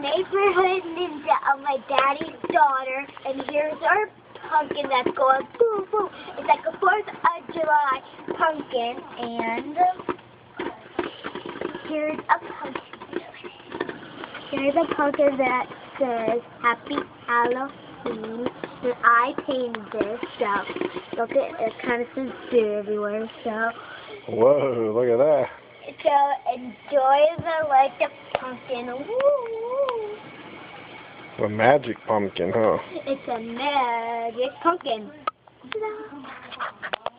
neighborhood ninja of my daddy's daughter, and here's our pumpkin that's going boom boom. It's like a Fourth of July pumpkin, and here's a pumpkin. Here's a pumpkin that says Happy Halloween. And I painted this, so look at it it kind of says everywhere. So Whoa, look at that. So enjoy the like the pumpkin. Woo! A magic pumpkin, huh? It's a magic pumpkin.